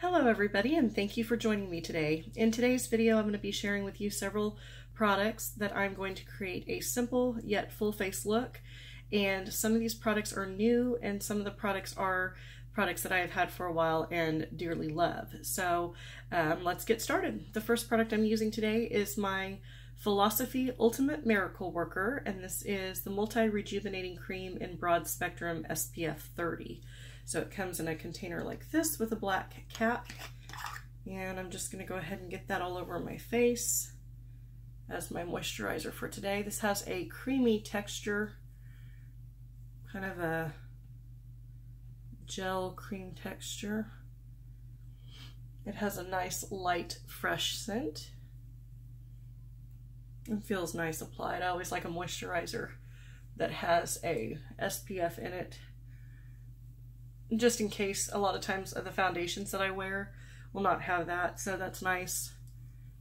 Hello everybody and thank you for joining me today. In today's video I'm going to be sharing with you several products that I'm going to create a simple yet full face look and some of these products are new and some of the products are products that I have had for a while and dearly love. So um, let's get started. The first product I'm using today is my Philosophy Ultimate Miracle Worker and this is the Multi-Rejuvenating Cream in Broad Spectrum SPF 30. So it comes in a container like this with a black cap. And I'm just going to go ahead and get that all over my face as my moisturizer for today. This has a creamy texture, kind of a gel cream texture. It has a nice light fresh scent. It feels nice applied. I always like a moisturizer that has a SPF in it just in case a lot of times uh, the foundations that I wear will not have that. So that's nice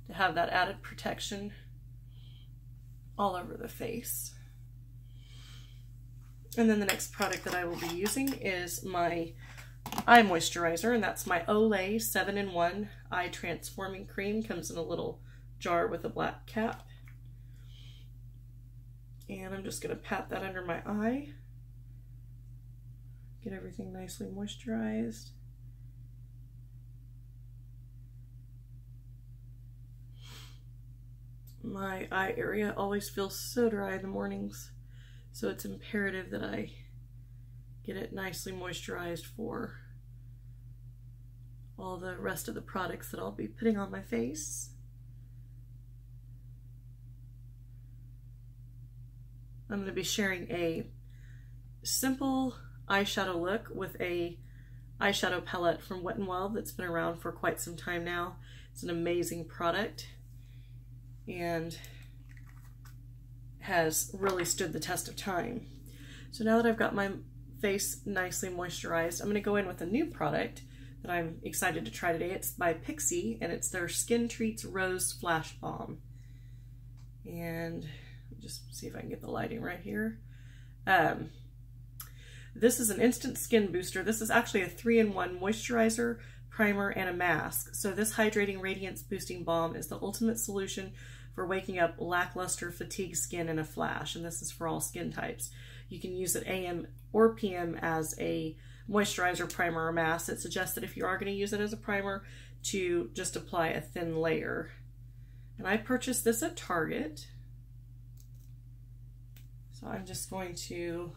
to have that added protection all over the face. And then the next product that I will be using is my eye moisturizer, and that's my Olay 7-in-1 Eye Transforming Cream. Comes in a little jar with a black cap. And I'm just going to pat that under my eye. Get everything nicely moisturized. My eye area always feels so dry in the mornings, so it's imperative that I get it nicely moisturized for all the rest of the products that I'll be putting on my face. I'm going to be sharing a simple eyeshadow look with a eyeshadow palette from Wet n Wild that's been around for quite some time now. It's an amazing product and has really stood the test of time. So now that I've got my face nicely moisturized, I'm going to go in with a new product that I'm excited to try today. It's by Pixi and it's their Skintreats Rose Flash Balm. And just see if I can get the lighting right here. Um, this is an instant skin booster. This is actually a three-in-one moisturizer, primer, and a mask. So this hydrating radiance boosting balm is the ultimate solution for waking up lackluster fatigue skin in a flash. And this is for all skin types. You can use it AM or PM as a moisturizer, primer, or mask. It suggests that if you are going to use it as a primer, to just apply a thin layer. And I purchased this at Target. So I'm just going to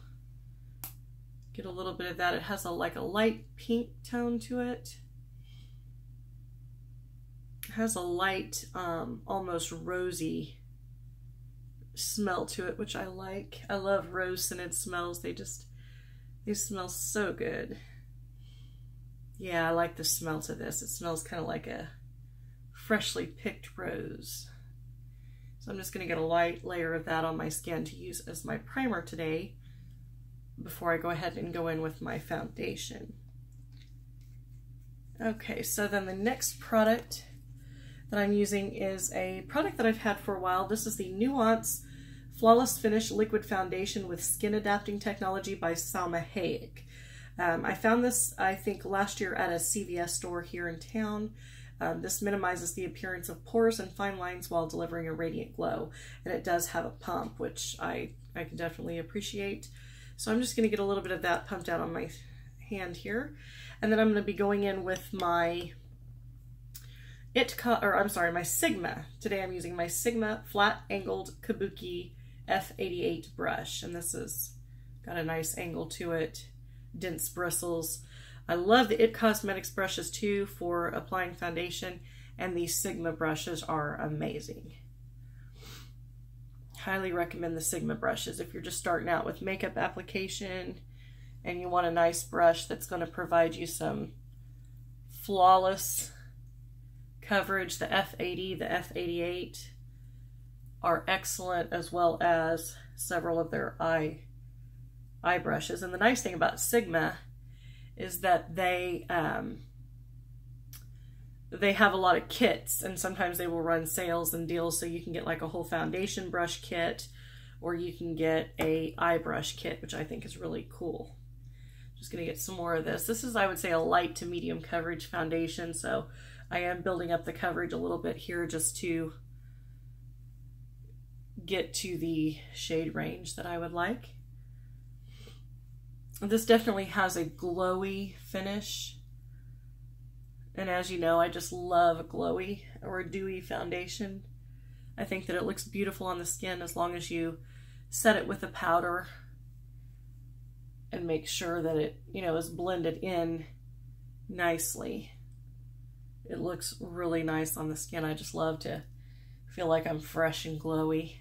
Get a little bit of that. It has a like a light pink tone to it. It has a light, um, almost rosy smell to it, which I like. I love rose scented smells. They just, they smell so good. Yeah, I like the smell to this. It smells kind of like a freshly picked rose. So I'm just going to get a light layer of that on my skin to use as my primer today before I go ahead and go in with my foundation. Okay, so then the next product that I'm using is a product that I've had for a while. This is the Nuance Flawless Finish Liquid Foundation with Skin Adapting Technology by Salma Hayek. Um, I found this, I think, last year at a CVS store here in town. Um, this minimizes the appearance of pores and fine lines while delivering a radiant glow. And it does have a pump, which I, I can definitely appreciate. So I'm just going to get a little bit of that pumped out on my hand here. And then I'm going to be going in with my it or I'm sorry, my Sigma. Today I'm using my Sigma flat angled Kabuki F88 brush. And this has got a nice angle to it, dense bristles. I love the IT Cosmetics brushes too for applying foundation. And these Sigma brushes are amazing highly recommend the Sigma brushes if you're just starting out with makeup application and you want a nice brush that's going to provide you some flawless coverage. The F80, the F88 are excellent as well as several of their eye eye brushes. And the nice thing about Sigma is that they um, they have a lot of kits and sometimes they will run sales and deals so you can get like a whole foundation brush kit or you can get a eye brush kit which I think is really cool. Just going to get some more of this. This is, I would say, a light to medium coverage foundation, so I am building up the coverage a little bit here just to get to the shade range that I would like. This definitely has a glowy finish. And as you know, I just love a glowy or a dewy foundation. I think that it looks beautiful on the skin as long as you set it with a powder and make sure that it, you know, is blended in nicely. It looks really nice on the skin. I just love to feel like I'm fresh and glowy.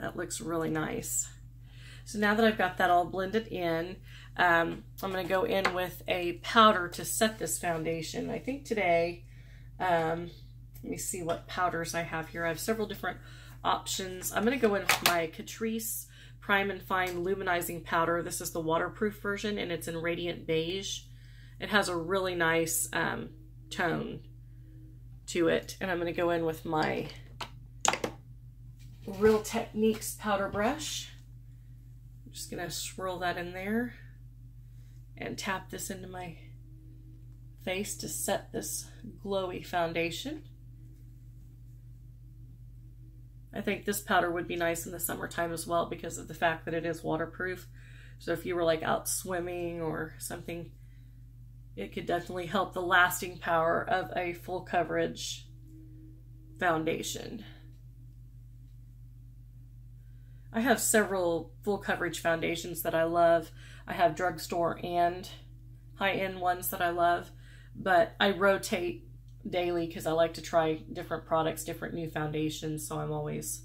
That looks really nice. So now that I've got that all blended in, um, I'm going to go in with a powder to set this foundation. I think today, um, let me see what powders I have here. I have several different options. I'm going to go in with my Catrice Prime and Fine Luminizing Powder. This is the waterproof version and it's in Radiant Beige. It has a really nice um, tone to it. And I'm going to go in with my Real Techniques powder brush. I'm just going to swirl that in there and tap this into my face to set this glowy foundation. I think this powder would be nice in the summertime as well because of the fact that it is waterproof. So if you were like out swimming or something, it could definitely help the lasting power of a full coverage foundation. I have several full coverage foundations that I love. I have drugstore and high-end ones that I love, but I rotate daily because I like to try different products, different new foundations, so I'm always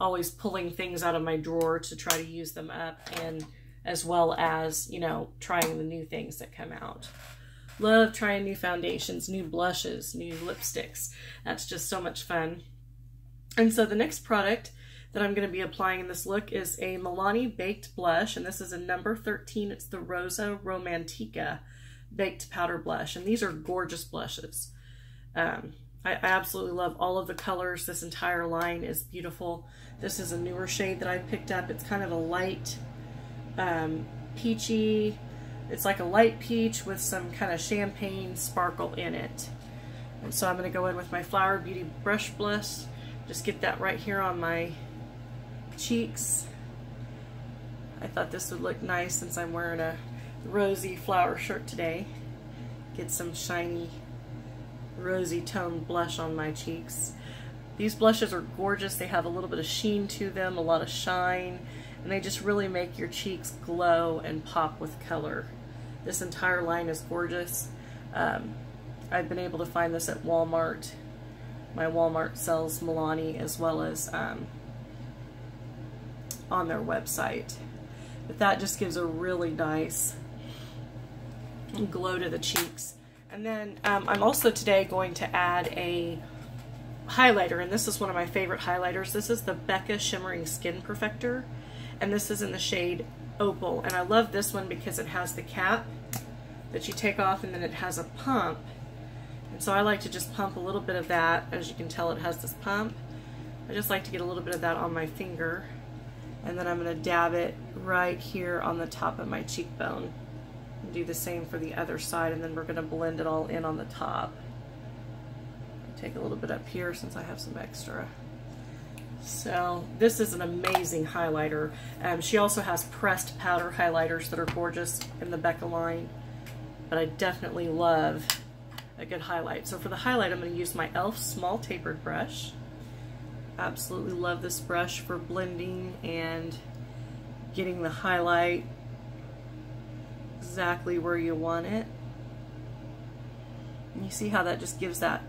always pulling things out of my drawer to try to use them up and as well as, you know, trying the new things that come out. Love trying new foundations, new blushes, new lipsticks. That's just so much fun. And so the next product that I'm going to be applying in this look is a Milani Baked Blush, and this is a number 13. It's the Rosa Romantica Baked Powder Blush, and these are gorgeous blushes. Um, I, I absolutely love all of the colors. This entire line is beautiful. This is a newer shade that I picked up. It's kind of a light um, peachy, it's like a light peach with some kind of champagne sparkle in it. And so I'm going to go in with my Flower Beauty Brush Blush. Just get that right here on my cheeks. I thought this would look nice since I'm wearing a rosy flower shirt today. Get some shiny rosy toned blush on my cheeks. These blushes are gorgeous. They have a little bit of sheen to them, a lot of shine, and they just really make your cheeks glow and pop with color. This entire line is gorgeous. Um, I've been able to find this at Walmart. My Walmart sells Milani as well as um, on their website. But that just gives a really nice glow to the cheeks. And then um, I'm also today going to add a highlighter, and this is one of my favorite highlighters. This is the Becca Shimmering Skin Perfector, and this is in the shade Opal. And I love this one because it has the cap that you take off, and then it has a pump. And so I like to just pump a little bit of that. As you can tell, it has this pump. I just like to get a little bit of that on my finger and then I'm going to dab it right here on the top of my cheekbone. Do the same for the other side and then we're going to blend it all in on the top. Take a little bit up here since I have some extra. So this is an amazing highlighter. Um, she also has pressed powder highlighters that are gorgeous in the Becca line, but I definitely love a good highlight. So for the highlight, I'm going to use my e.l.f. small tapered brush absolutely love this brush for blending and getting the highlight exactly where you want it. And you see how that just gives that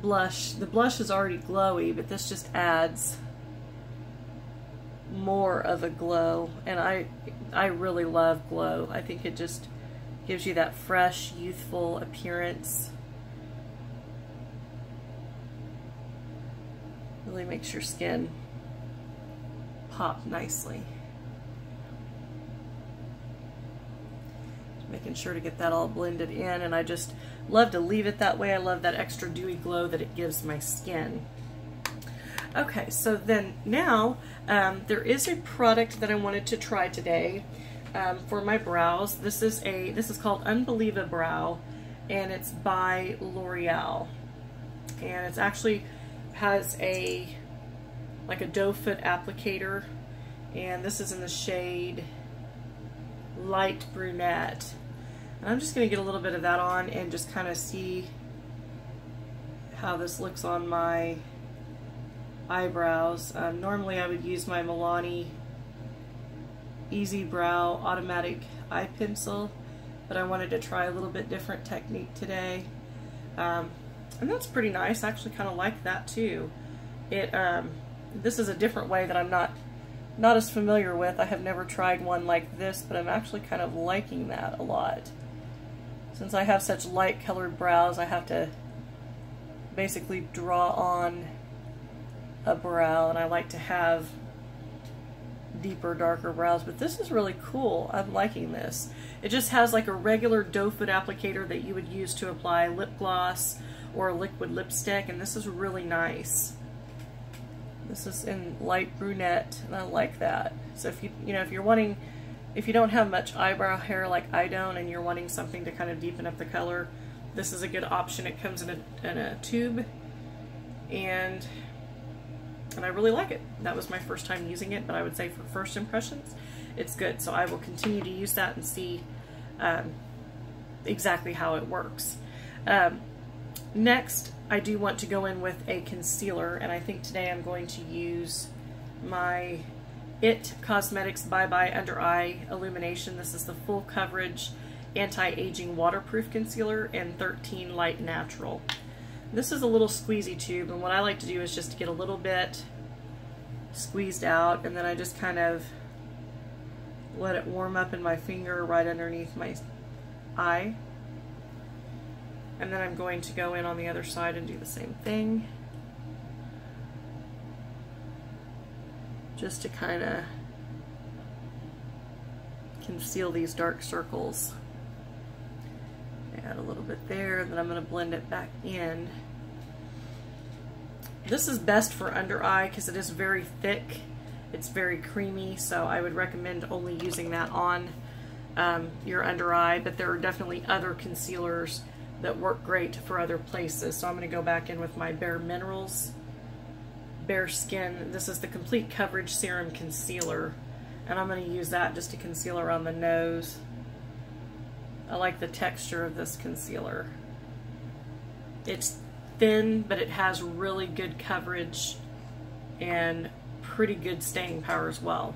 blush. The blush is already glowy, but this just adds more of a glow. And I, I really love glow. I think it just gives you that fresh, youthful appearance. Really makes your skin pop nicely. making sure to get that all blended in and I just love to leave it that way. I love that extra dewy glow that it gives my skin. Okay, so then now um, there is a product that I wanted to try today um, for my brows. This is a this is called Unbelieva Brow, and it's by L'Oreal, and it's actually has a like a doe foot applicator, and this is in the shade light brunette. And I'm just going to get a little bit of that on and just kind of see how this looks on my eyebrows. Um, normally I would use my Milani Easy Brow Automatic Eye Pencil, but I wanted to try a little bit different technique today. Um, and that's pretty nice. I actually kind of like that too. It um, This is a different way that I'm not not as familiar with. I have never tried one like this, but I'm actually kind of liking that a lot. Since I have such light colored brows, I have to basically draw on a brow and I like to have deeper darker brows but this is really cool I'm liking this it just has like a regular doe foot applicator that you would use to apply lip gloss or a liquid lipstick and this is really nice this is in light brunette and I like that so if you you know if you're wanting if you don't have much eyebrow hair like I don't and you're wanting something to kind of deepen up the color this is a good option it comes in a, in a tube and and I really like it. That was my first time using it, but I would say for first impressions, it's good. So I will continue to use that and see um, exactly how it works. Um, next, I do want to go in with a concealer, and I think today I'm going to use my IT Cosmetics Bye Bye Under Eye Illumination. This is the full coverage anti-aging waterproof concealer in 13 Light Natural. This is a little squeezy tube, and what I like to do is just get a little bit squeezed out, and then I just kind of let it warm up in my finger right underneath my eye. And then I'm going to go in on the other side and do the same thing. Just to kind of conceal these dark circles add a little bit there, then I'm going to blend it back in. This is best for under eye because it is very thick. It's very creamy, so I would recommend only using that on um, your under eye, but there are definitely other concealers that work great for other places. So I'm going to go back in with my Bare Minerals Bareskin. This is the Complete Coverage Serum Concealer, and I'm going to use that just to conceal around the nose. I like the texture of this concealer. It's thin, but it has really good coverage and pretty good staying power as well.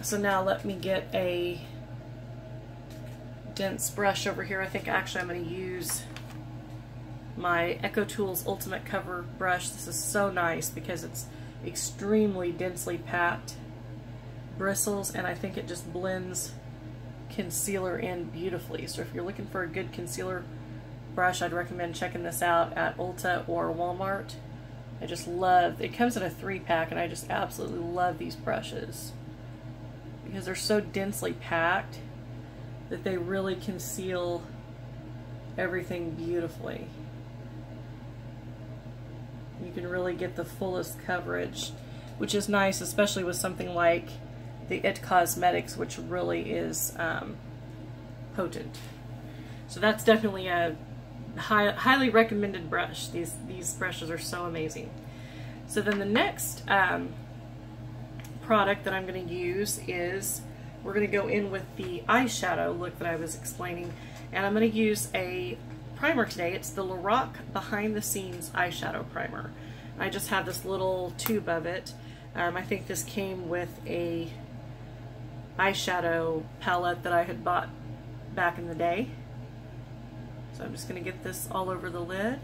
So now let me get a dense brush over here. I think actually I'm going to use my EcoTools Ultimate Cover brush. This is so nice because it's extremely densely packed bristles and I think it just blends concealer in beautifully. So if you're looking for a good concealer brush, I'd recommend checking this out at Ulta or Walmart. I just love, it comes in a three pack and I just absolutely love these brushes because they're so densely packed that they really conceal everything beautifully. You can really get the fullest coverage, which is nice, especially with something like the IT Cosmetics, which really is um, potent. So that's definitely a high, highly recommended brush. These, these brushes are so amazing. So then the next um, product that I'm going to use is we're going to go in with the eyeshadow look that I was explaining. And I'm going to use a primer today. It's the Lorac Behind the Scenes Eyeshadow Primer. I just have this little tube of it. Um, I think this came with a eyeshadow palette that I had bought back in the day. So I'm just going to get this all over the lid.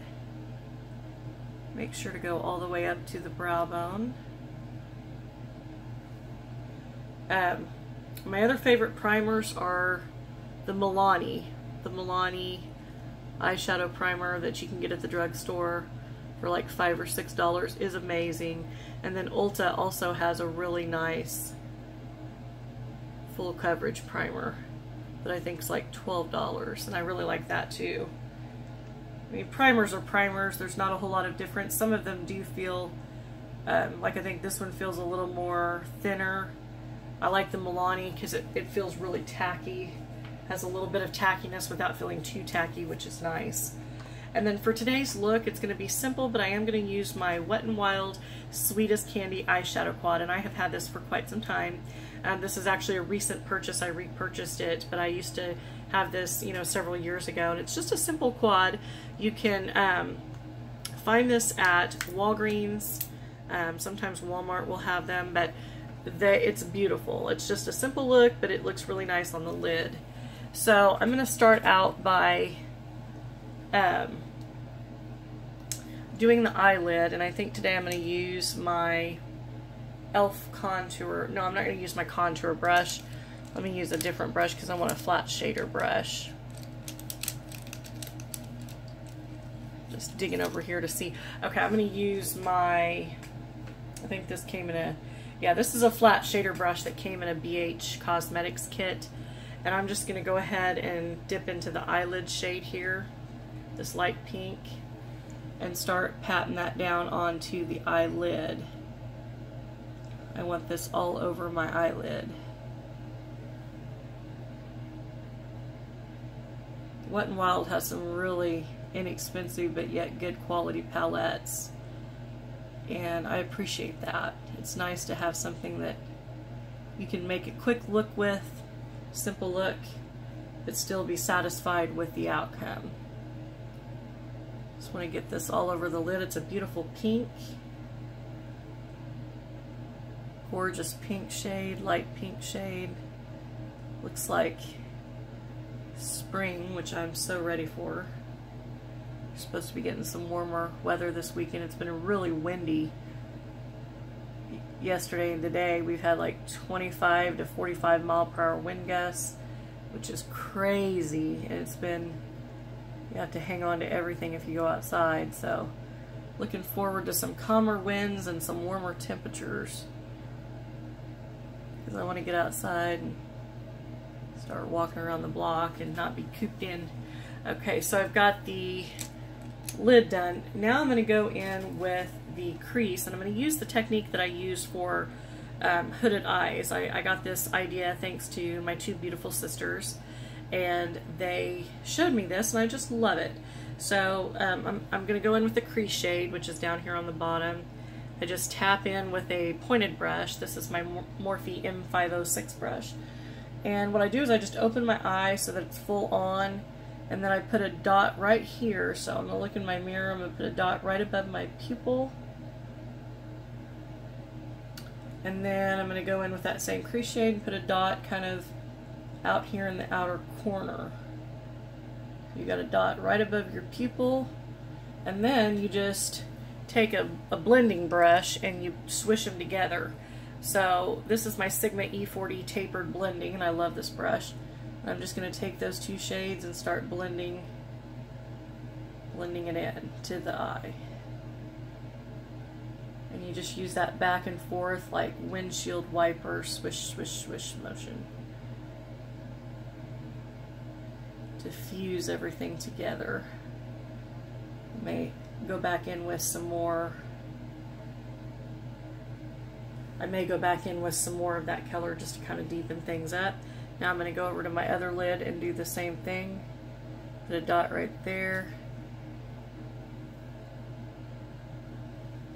Make sure to go all the way up to the brow bone. Um, my other favorite primers are the Milani. The Milani eyeshadow primer that you can get at the drugstore for like five or six dollars is amazing. And then Ulta also has a really nice full coverage primer that I think is like $12 and I really like that too. I mean primers are primers, there's not a whole lot of difference. Some of them do feel Um, like I think this one feels a little more thinner. I like the Milani because it, it feels really tacky. Has a little bit of tackiness without feeling too tacky, which is nice. And then for today's look, it's going to be simple, but I am going to use my Wet n Wild Sweet as Candy Eyeshadow Quad, and I have had this for quite some time. Um, this is actually a recent purchase. I repurchased it, but I used to have this, you know, several years ago, and it's just a simple quad. You can um, find this at Walgreens. Um, sometimes Walmart will have them, but they, it's beautiful. It's just a simple look, but it looks really nice on the lid. So I'm going to start out by um, doing the eyelid, and I think today I'm going to use my e.l.f. contour. No, I'm not going to use my contour brush. Let me use a different brush because I want a flat shader brush. Just digging over here to see. Okay, I'm going to use my, I think this came in a, yeah, this is a flat shader brush that came in a BH Cosmetics kit. And I'm just going to go ahead and dip into the eyelid shade here this light pink, and start patting that down onto the eyelid. I want this all over my eyelid. Wet n Wild has some really inexpensive but yet good quality palettes and I appreciate that. It's nice to have something that you can make a quick look with, simple look, but still be satisfied with the outcome. Just want to get this all over the lid. It's a beautiful pink. Gorgeous pink shade, light pink shade. Looks like spring, which I'm so ready for. We're supposed to be getting some warmer weather this weekend. It's been really windy yesterday and today. We've had like 25 to 45 mile per hour wind gusts, which is crazy. And it's been you have to hang on to everything if you go outside. So looking forward to some calmer winds and some warmer temperatures. Because I want to get outside and start walking around the block and not be cooped in. Okay, so I've got the lid done. Now I'm going to go in with the crease and I'm going to use the technique that I used for um, hooded eyes. I, I got this idea thanks to my two beautiful sisters and they showed me this and I just love it. So um, I'm, I'm going to go in with the crease shade, which is down here on the bottom. I just tap in with a pointed brush. This is my Morphe M506 brush. And what I do is I just open my eye so that it's full on, and then I put a dot right here. So I'm to look in my mirror, I'm to put a dot right above my pupil. And then I'm to go in with that same crease shade and put a dot kind of out here in the outer corner. You got a dot right above your pupil, and then you just take a, a blending brush and you swish them together. So this is my Sigma E40 tapered blending, and I love this brush. I'm just going to take those two shades and start blending, blending it in to the eye. And you just use that back and forth like windshield wiper swish, swish, swish motion. to fuse everything together. I may go back in with some more I may go back in with some more of that color just to kind of deepen things up. Now I'm going to go over to my other lid and do the same thing. Put a dot right there.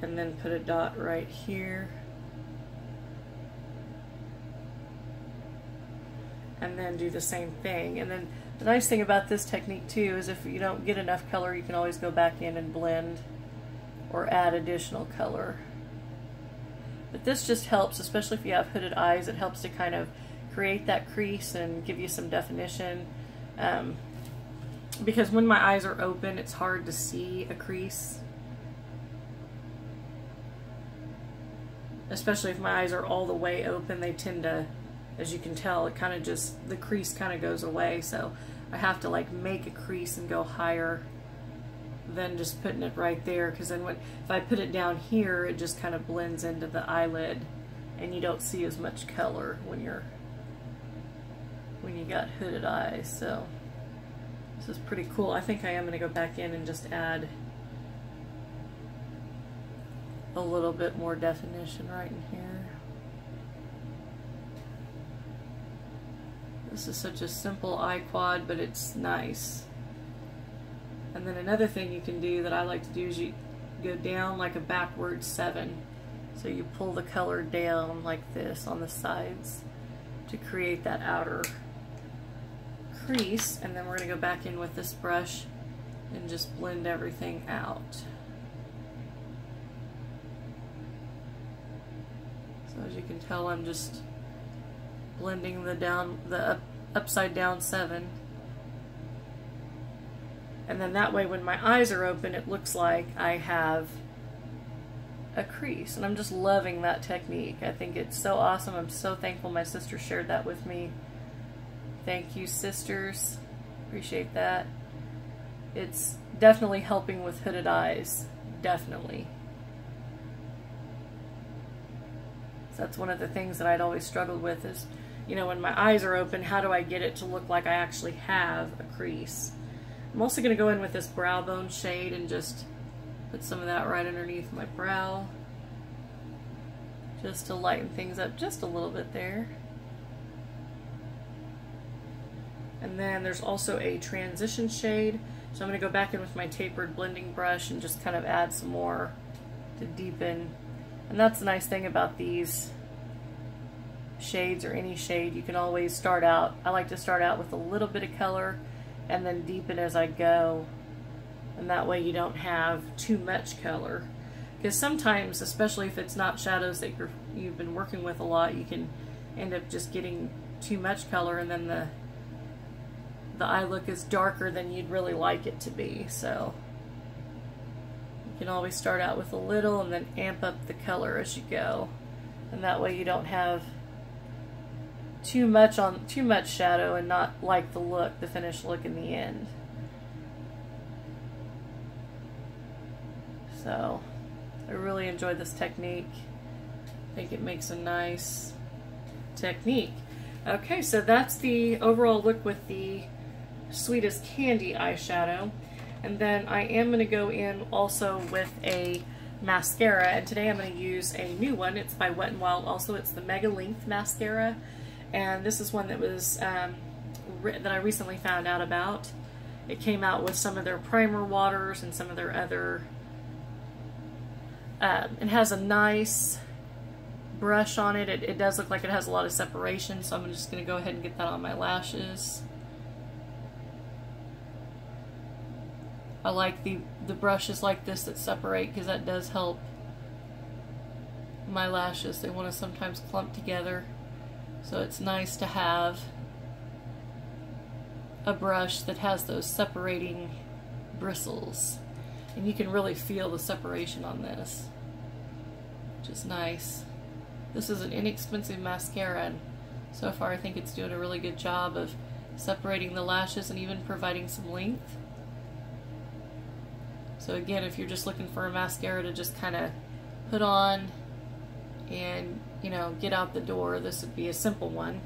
And then put a dot right here. And then do the same thing. And then the nice thing about this technique too is if you don't get enough color, you can always go back in and blend or add additional color. But this just helps, especially if you have hooded eyes, it helps to kind of create that crease and give you some definition. Um, because when my eyes are open, it's hard to see a crease. Especially if my eyes are all the way open, they tend to as you can tell, it kind of just, the crease kind of goes away. So I have to like make a crease and go higher than just putting it right there. Because then when, if I put it down here, it just kind of blends into the eyelid and you don't see as much color when you're, when you got hooded eyes. So this is pretty cool. I think I am going to go back in and just add a little bit more definition right in here. This is such a simple eye quad, but it's nice. And then another thing you can do that I like to do is you go down like a backward seven. So you pull the color down like this on the sides to create that outer crease. And then we're gonna go back in with this brush and just blend everything out. So as you can tell, I'm just blending the down the up, upside down seven. And then that way when my eyes are open, it looks like I have a crease. And I'm just loving that technique. I think it's so awesome. I'm so thankful my sister shared that with me. Thank you, sisters. Appreciate that. It's definitely helping with hooded eyes. Definitely. So that's one of the things that I'd always struggled with is, you know, when my eyes are open, how do I get it to look like I actually have a crease? I'm also going to go in with this brow bone shade and just put some of that right underneath my brow. Just to lighten things up just a little bit there. And then there's also a transition shade. So I'm going to go back in with my tapered blending brush and just kind of add some more to deepen and that's the nice thing about these shades or any shade. You can always start out, I like to start out with a little bit of color and then deepen as I go. And that way you don't have too much color. Because sometimes, especially if it's not shadows that you're, you've been working with a lot, you can end up just getting too much color and then the the eye look is darker than you'd really like it to be. So you can always start out with a little and then amp up the color as you go. And that way you don't have too much on too much shadow and not like the look, the finished look in the end. So I really enjoy this technique. I think it makes a nice technique. Okay, so that's the overall look with the Sweet as Candy eyeshadow. And then I am going to go in also with a mascara, and today I'm going to use a new one. It's by Wet n Wild also. It's the Mega Length Mascara, and this is one that was um, that I recently found out about. It came out with some of their primer waters and some of their other... Uh, it has a nice brush on it. it. It does look like it has a lot of separation, so I'm just going to go ahead and get that on my lashes. I like the, the brushes like this that separate because that does help my lashes. They want to sometimes clump together. So it's nice to have a brush that has those separating bristles. And you can really feel the separation on this, which is nice. This is an inexpensive mascara and so far I think it's doing a really good job of separating the lashes and even providing some length. So again, if you're just looking for a mascara to just kind of put on and, you know, get out the door, this would be a simple one.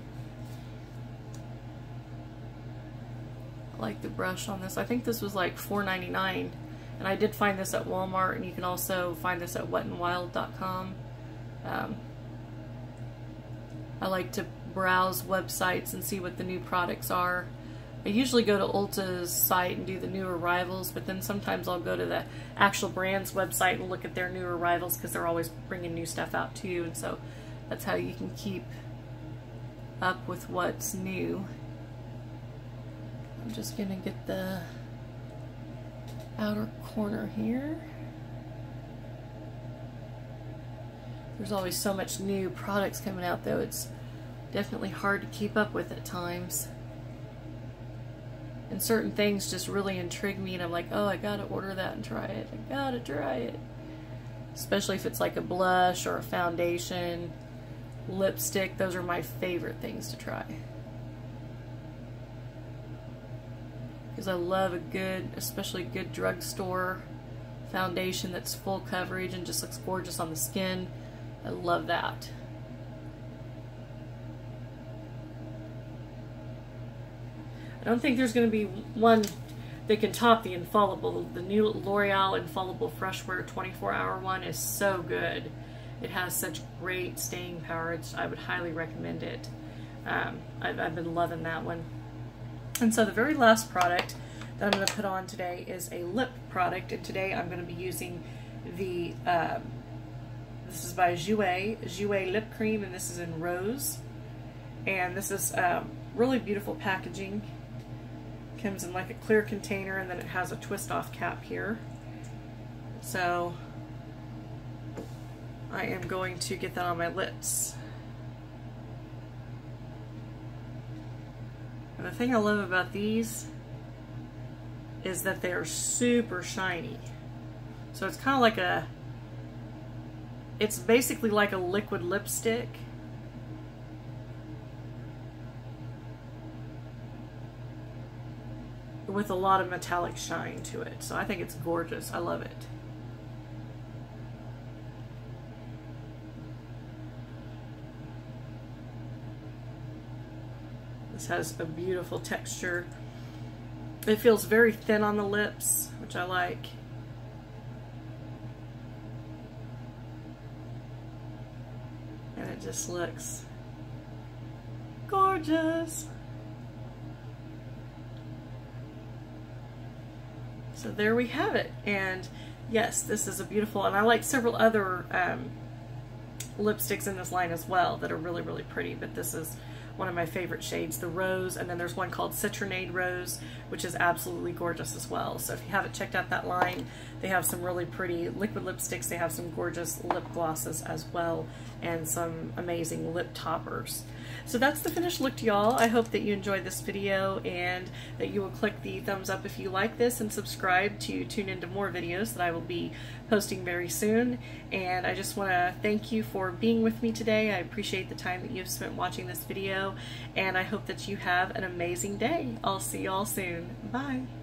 I like the brush on this. I think this was like $4.99 and I did find this at Walmart and you can also find this at wetnwild.com. Um, I like to browse websites and see what the new products are. I usually go to Ulta's site and do the new arrivals, but then sometimes I'll go to the actual brand's website and look at their new arrivals because they're always bringing new stuff out too, and so that's how you can keep up with what's new. I'm just going to get the outer corner here. There's always so much new products coming out though, it's definitely hard to keep up with at times and certain things just really intrigue me and I'm like, oh, I gotta order that and try it. I gotta try it. Especially if it's like a blush or a foundation, lipstick, those are my favorite things to try. Because I love a good, especially good drugstore foundation that's full coverage and just looks gorgeous on the skin. I love that. I don't think there's going to be one that can top the Infallible. The new L'Oreal Infallible Freshwear 24 hour one is so good. It has such great staying power. It's, I would highly recommend it. Um, I've, I've been loving that one. And so the very last product that I'm going to put on today is a lip product. And today I'm going to be using the, um, this is by Jouer, Jouer Lip Cream, and this is in Rose. And this is um, really beautiful packaging. Comes in like a clear container, and then it has a twist-off cap here. So I am going to get that on my lips. And the thing I love about these is that they're super shiny. So it's kind of like a, it's basically like a liquid lipstick. With a lot of metallic shine to it. So I think it's gorgeous. I love it. This has a beautiful texture. It feels very thin on the lips, which I like. And it just looks gorgeous. So there we have it. And yes, this is a beautiful, and I like several other um, lipsticks in this line as well that are really, really pretty, but this is one of my favorite shades, the rose, and then there's one called Citronade Rose, which is absolutely gorgeous as well. So if you haven't checked out that line, they have some really pretty liquid lipsticks. They have some gorgeous lip glosses as well, and some amazing lip toppers. So that's the finished look, to y'all. I hope that you enjoyed this video and that you will click the thumbs up if you like this and subscribe to tune into more videos that I will be posting very soon. And I just want to thank you for being with me today. I appreciate the time that you've spent watching this video and I hope that you have an amazing day. I'll see y'all soon. Bye.